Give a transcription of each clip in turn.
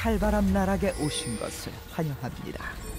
칼바람 나락에 오신 것을 환영합니다.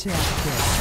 Chapter.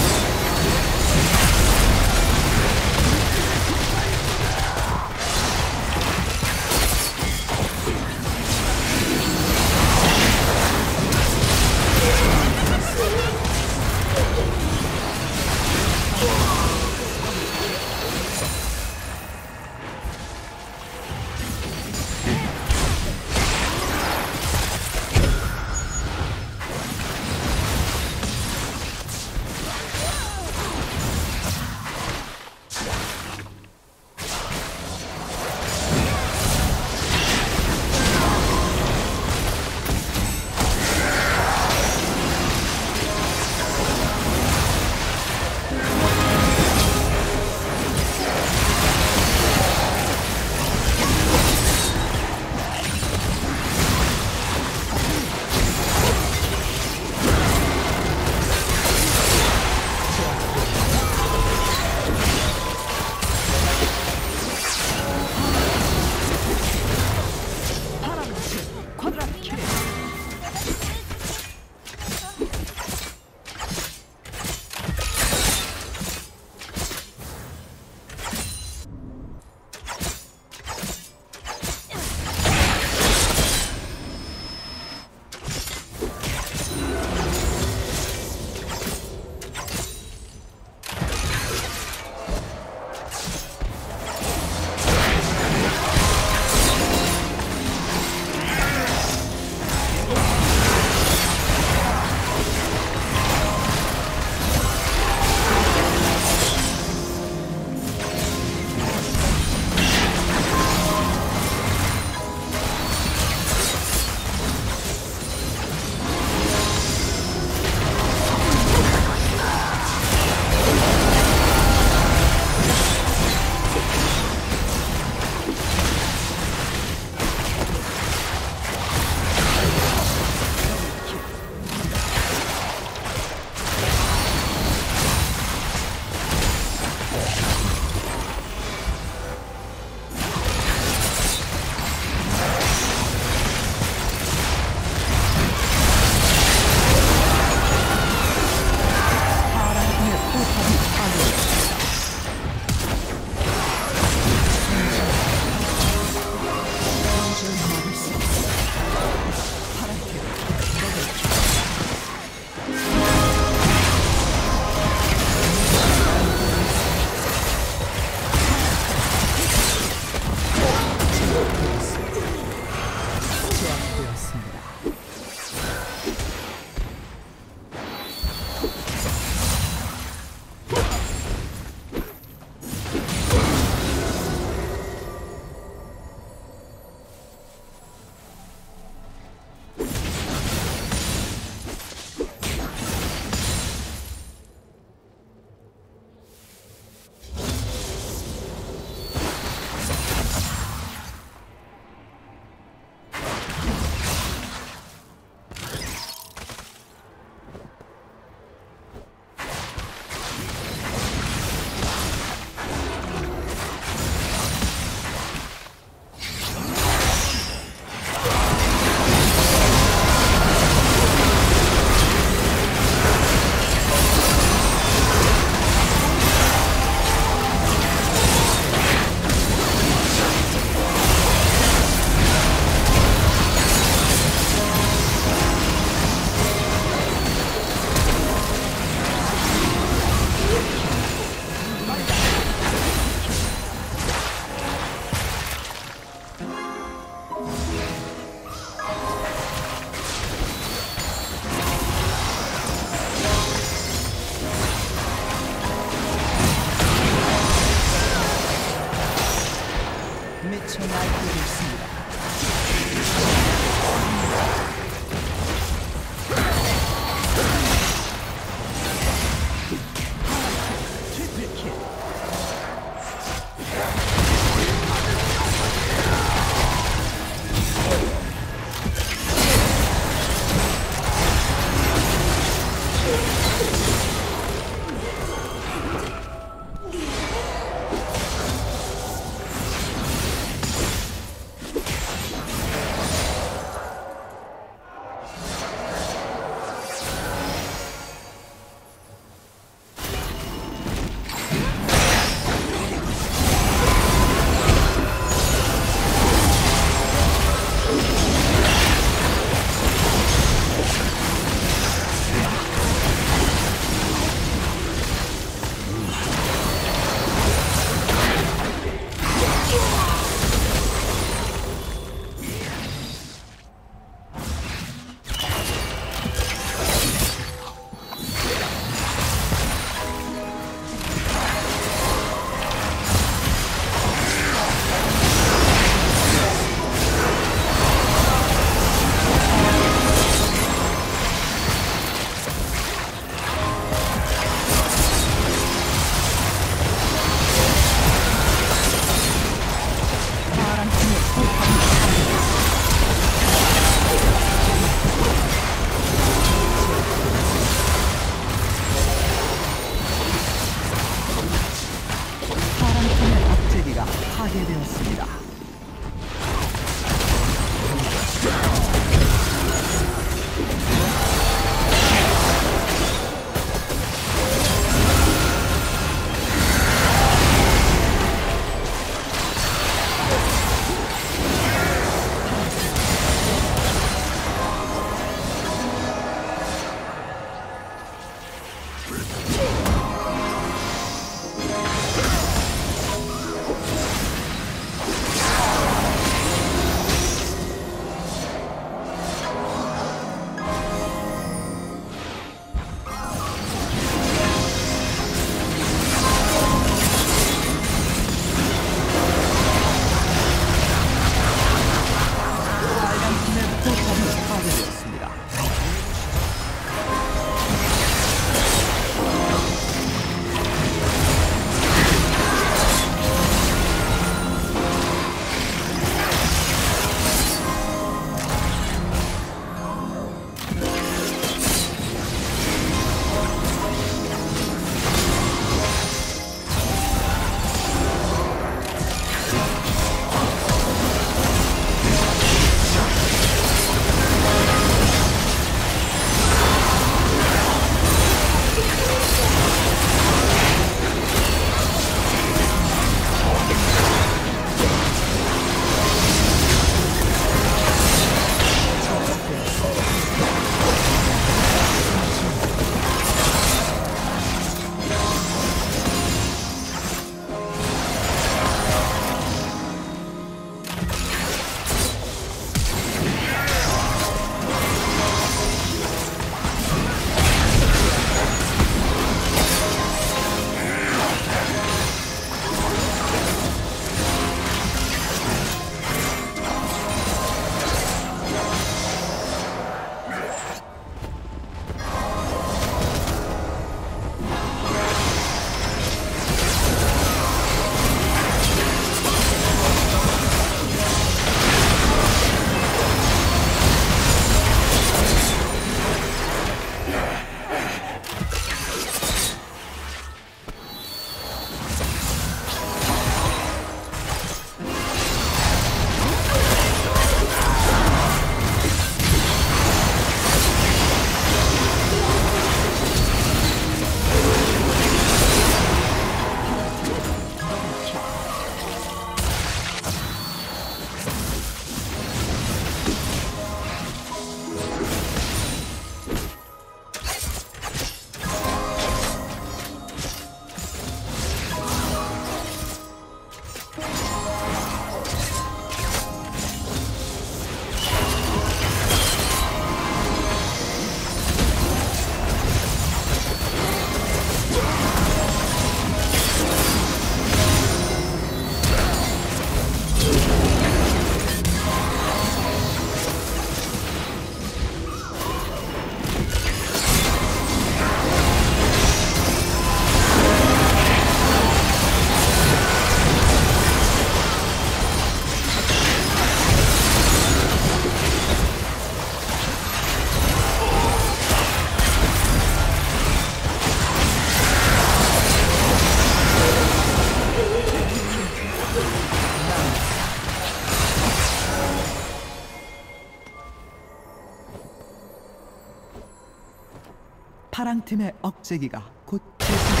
팀의 억제기가 곧 발생.